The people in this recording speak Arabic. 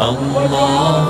الله.